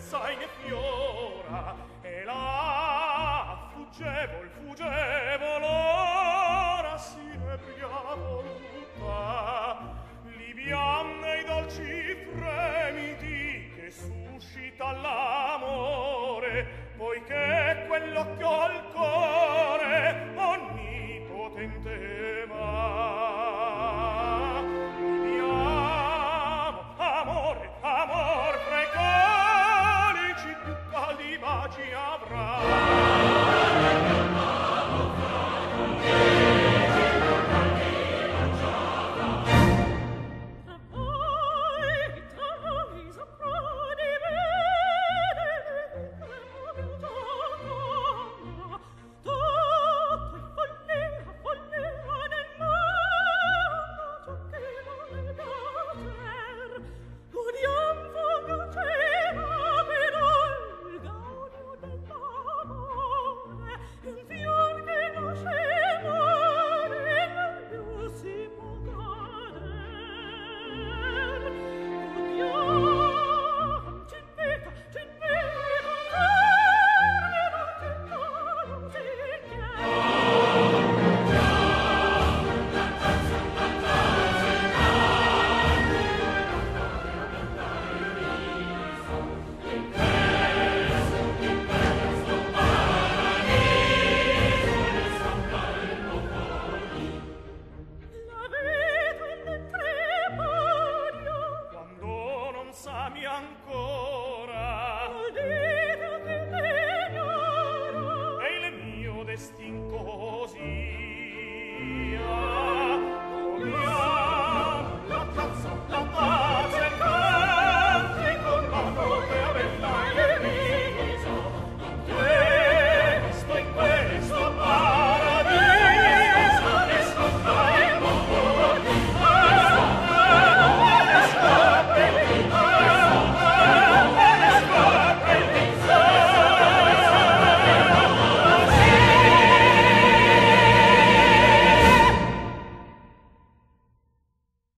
bellezza inefiora e la fuggevol fuggevol ora sinebria volutta libiam nei dolci fremiti che suscita l'amore poiché quell'occhio al cuore onnipotente avrà fianco